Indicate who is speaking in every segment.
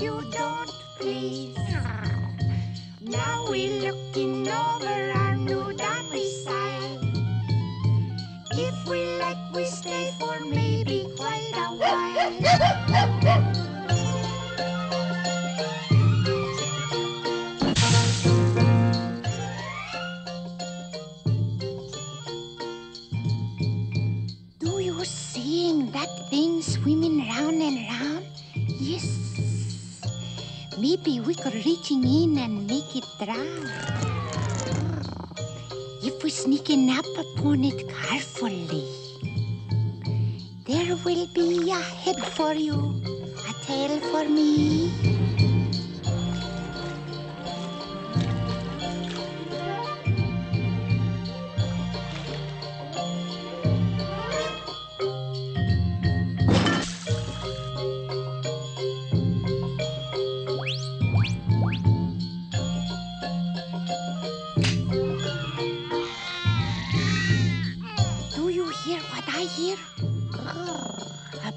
Speaker 1: you don't please. Now we're looking over our new domicile. If we like, we stay for maybe quite a while. Do you seeing that thing swimming round and round? Yes. Maybe we could reaching in and make it drown. If we sneaking up upon it carefully, there will be a head for you, a tail for me.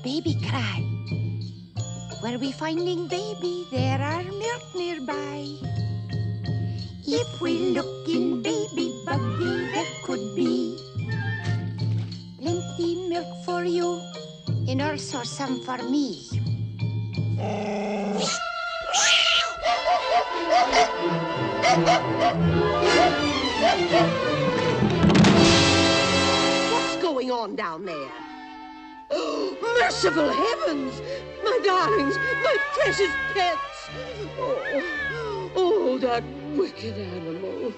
Speaker 1: Baby cry. Where we finding baby, there are milk nearby. If we look in baby buggy, there could be plenty milk for you and also some for me.
Speaker 2: What's going on down there? Merciful heavens! My darlings, my precious pets! Oh, oh, that wicked animal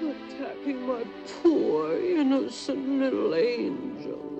Speaker 2: attacking my poor innocent little angels.